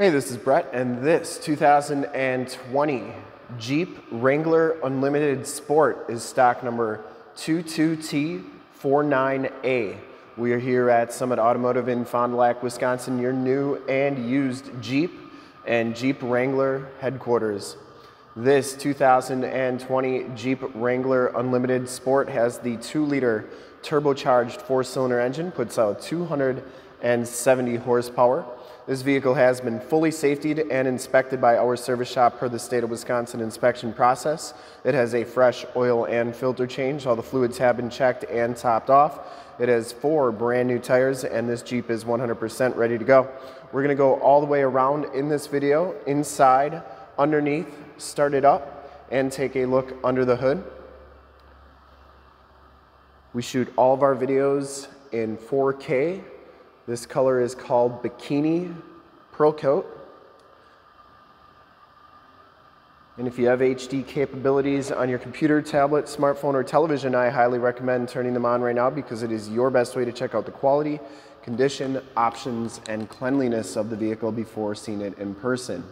Hey, this is Brett, and this 2020 Jeep Wrangler Unlimited Sport is stock number 22T49A. We are here at Summit Automotive in Fond du Lac, Wisconsin, your new and used Jeep and Jeep Wrangler headquarters. This 2020 Jeep Wrangler Unlimited Sport has the 2 liter turbocharged four cylinder engine, puts out 270 horsepower. This vehicle has been fully safetied and inspected by our service shop per the state of Wisconsin inspection process. It has a fresh oil and filter change. All the fluids have been checked and topped off. It has four brand new tires and this Jeep is 100% ready to go. We're gonna go all the way around in this video, inside, underneath, start it up, and take a look under the hood. We shoot all of our videos in 4K this color is called Bikini Pearl Coat. And if you have HD capabilities on your computer, tablet, smartphone, or television, I highly recommend turning them on right now because it is your best way to check out the quality, condition, options, and cleanliness of the vehicle before seeing it in person.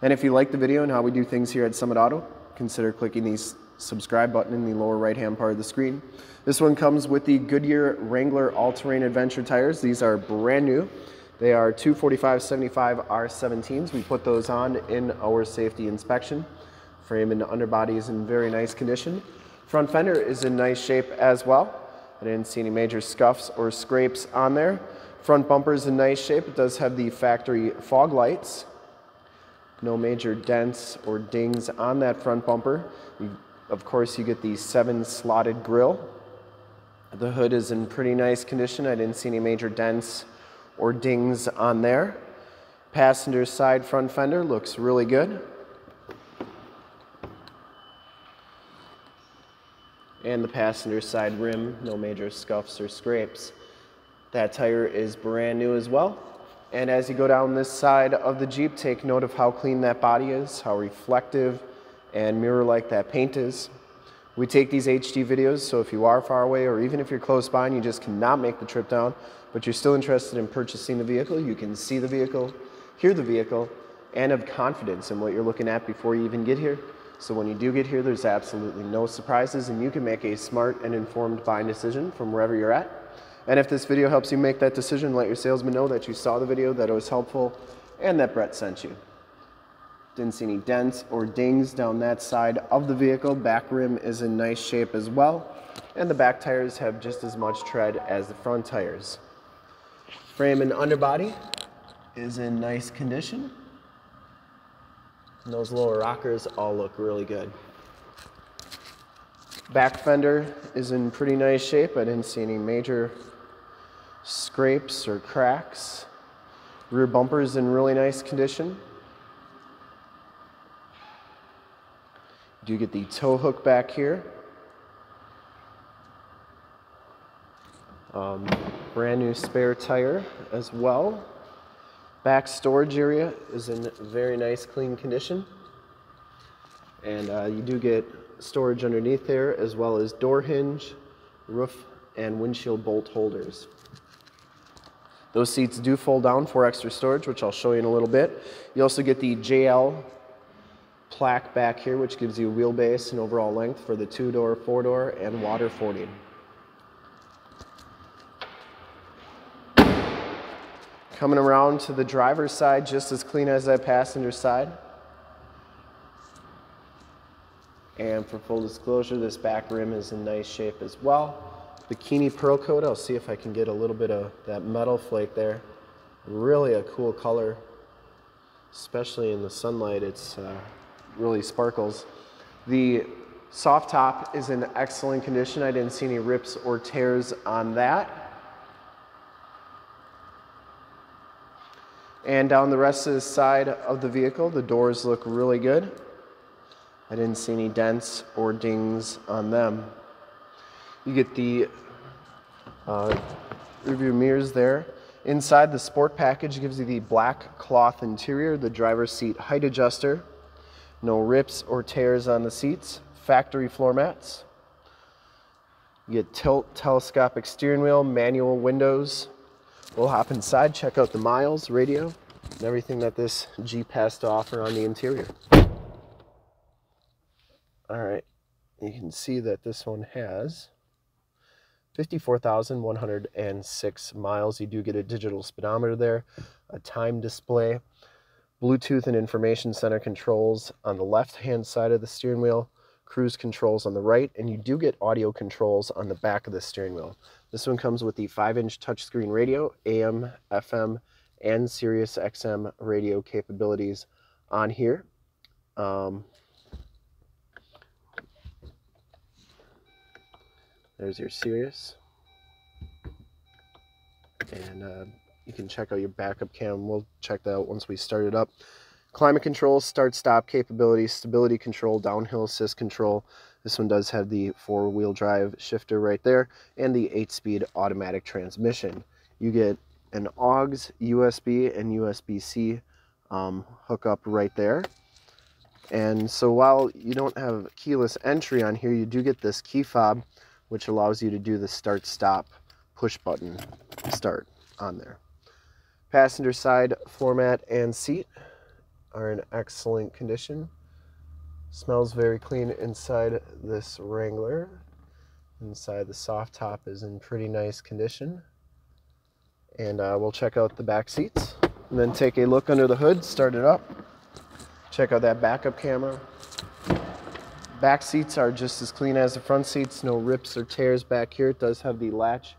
And if you like the video and how we do things here at Summit Auto, consider clicking these subscribe button in the lower right hand part of the screen. This one comes with the Goodyear Wrangler All-Terrain Adventure tires. These are brand new. They are 245-75 R17s. We put those on in our safety inspection. Frame and underbody is in very nice condition. Front fender is in nice shape as well. I didn't see any major scuffs or scrapes on there. Front bumper is in nice shape. It does have the factory fog lights. No major dents or dings on that front bumper. Of course, you get the seven slotted grill. The hood is in pretty nice condition. I didn't see any major dents or dings on there. Passenger side front fender looks really good. And the passenger side rim, no major scuffs or scrapes. That tire is brand new as well. And as you go down this side of the Jeep, take note of how clean that body is, how reflective and mirror like that paint is. We take these HD videos, so if you are far away or even if you're close by and you just cannot make the trip down, but you're still interested in purchasing the vehicle, you can see the vehicle, hear the vehicle, and have confidence in what you're looking at before you even get here. So when you do get here, there's absolutely no surprises and you can make a smart and informed buying decision from wherever you're at. And if this video helps you make that decision, let your salesman know that you saw the video, that it was helpful, and that Brett sent you. Didn't see any dents or dings down that side of the vehicle. Back rim is in nice shape as well. And the back tires have just as much tread as the front tires. Frame and underbody is in nice condition. And those lower rockers all look really good. Back fender is in pretty nice shape. I didn't see any major scrapes or cracks. Rear bumper is in really nice condition. Do get the tow hook back here. Um, brand new spare tire as well. Back storage area is in very nice clean condition. And uh, you do get storage underneath there as well as door hinge, roof, and windshield bolt holders. Those seats do fold down for extra storage, which I'll show you in a little bit. You also get the JL plaque back here, which gives you wheelbase and overall length for the two-door, four-door, and water fording. Coming around to the driver's side, just as clean as that passenger side. And for full disclosure, this back rim is in nice shape as well. Bikini Pearl Coat, I'll see if I can get a little bit of that metal flake there. Really a cool color, especially in the sunlight. It's uh, really sparkles. The soft top is in excellent condition. I didn't see any rips or tears on that. And down the rest of the side of the vehicle, the doors look really good. I didn't see any dents or dings on them. You get the uh, rearview mirrors there. Inside the sport package gives you the black cloth interior, the driver's seat height adjuster, no rips or tears on the seats. Factory floor mats. You get tilt telescopic steering wheel, manual windows. We'll hop inside, check out the miles, radio. and everything that this Jeep has to offer on the interior. All right, you can see that this one has 54,106 miles. You do get a digital speedometer there, a time display, Bluetooth and information center controls on the left hand side of the steering wheel, cruise controls on the right, and you do get audio controls on the back of the steering wheel. This one comes with the 5 inch touchscreen radio, AM, FM, and Sirius XM radio capabilities on here. Um, there's your Sirius. And uh, you can check out your backup cam. We'll check that out once we start it up. Climate control, start stop capability, stability control, downhill assist control. This one does have the four wheel drive shifter right there and the eight speed automatic transmission. You get an AUX, USB, and USB-C um, hookup right there. And so while you don't have keyless entry on here, you do get this key fob, which allows you to do the start stop push button start on there. Passenger side floor mat and seat are in excellent condition. Smells very clean inside this Wrangler. Inside the soft top is in pretty nice condition. And uh, we'll check out the back seats and then take a look under the hood, start it up. Check out that backup camera. Back seats are just as clean as the front seats, no rips or tears back here. It does have the latch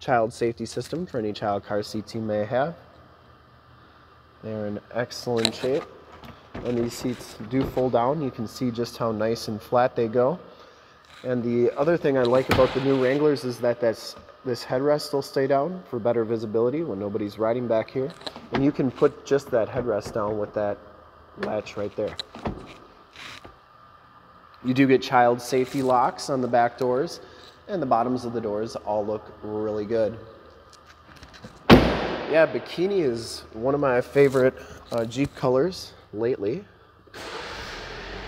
child safety system for any child car seats you may have. They're in excellent shape. And these seats do fold down. You can see just how nice and flat they go. And the other thing I like about the new Wranglers is that this, this headrest will stay down for better visibility when nobody's riding back here. And you can put just that headrest down with that latch right there. You do get child safety locks on the back doors and the bottoms of the doors all look really good. Yeah, bikini is one of my favorite uh, Jeep colors lately.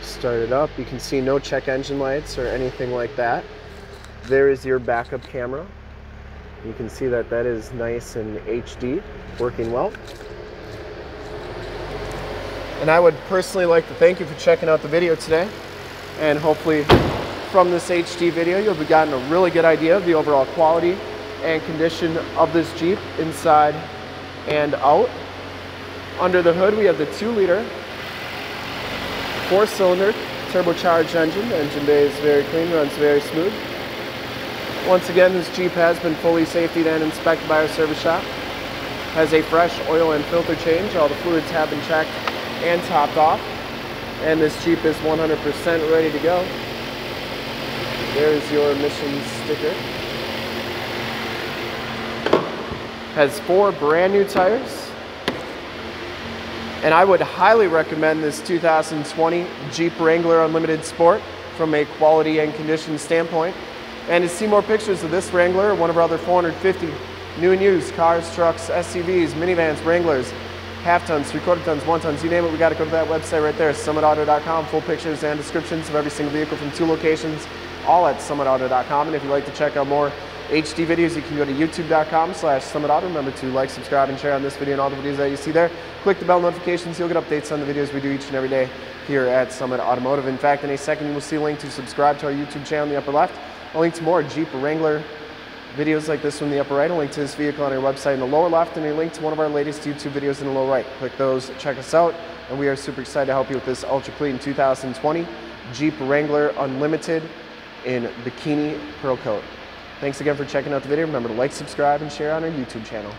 Start it up, you can see no check engine lights or anything like that. There is your backup camera. You can see that that is nice and HD, working well. And I would personally like to thank you for checking out the video today. And hopefully from this HD video, you'll be gotten a really good idea of the overall quality and condition of this Jeep inside and out. Under the hood, we have the two liter, four cylinder, turbocharged engine. The engine bay is very clean, runs very smooth. Once again, this Jeep has been fully safety and inspected by our service shop. Has a fresh oil and filter change. All the fluids have been checked and topped off. And this Jeep is 100% ready to go. There's your emissions sticker. Has four brand new tires. And I would highly recommend this 2020 Jeep Wrangler Unlimited Sport from a quality and condition standpoint. And to see more pictures of this Wrangler, one of our other 450 new and used cars, trucks, SUVs, minivans, Wranglers, half tons, three quarter tons, one tons, you name it, we got to go to that website right there, summitauto.com. Full pictures and descriptions of every single vehicle from two locations, all at summitauto.com. And if you'd like to check out more HD videos, you can go to youtube.com slash summitauto. Remember to like, subscribe, and share on this video and all the videos that you see there. Click the bell notifications. You'll get updates on the videos we do each and every day here at Summit Automotive. In fact, in a second, you will see a link to subscribe to our YouTube channel in the upper left, a link to more Jeep Wrangler videos like this one in the upper right, a link to this vehicle on our website in the lower left, and a link to one of our latest YouTube videos in the lower right. Click those, check us out, and we are super excited to help you with this ultra clean 2020 Jeep Wrangler Unlimited in Bikini Pearl Coat. Thanks again for checking out the video. Remember to like, subscribe, and share on our YouTube channel.